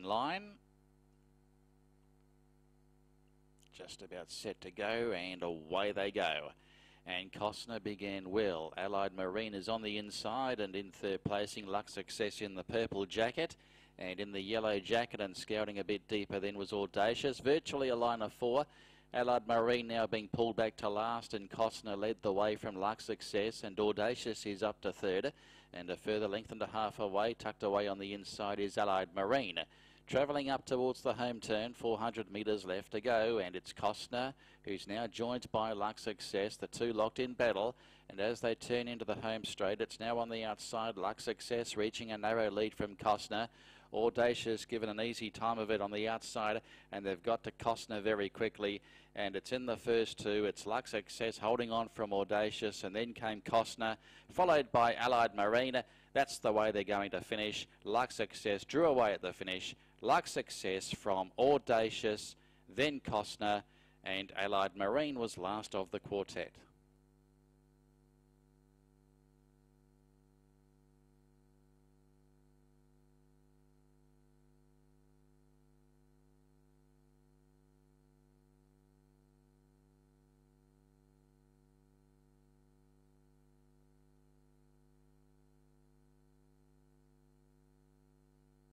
line. Just about set to go, and away they go. And Costner began well. Allied Marine is on the inside and in third placing. Luck Success in the purple jacket. And in the yellow jacket and scouting a bit deeper then was Audacious. Virtually a line of four. Allied Marine now being pulled back to last and Costner led the way from Luck Success and Audacious is up to third and a further length and a half away tucked away on the inside is Allied Marine. Travelling up towards the home turn, 400 metres left to go, and it's Costner, who's now joined by Luck Success, the two locked in battle. And as they turn into the home straight, it's now on the outside, Luck Success reaching a narrow lead from Costner. Audacious given an easy time of it on the outside, and they've got to Costner very quickly. And it's in the first two. It's Luck Success holding on from Audacious, and then came Costner, followed by Allied Marine. That's the way they're going to finish. Luck Success drew away at the finish. Luck Success from Audacious, then Costner, and Allied Marine was last of the quartet.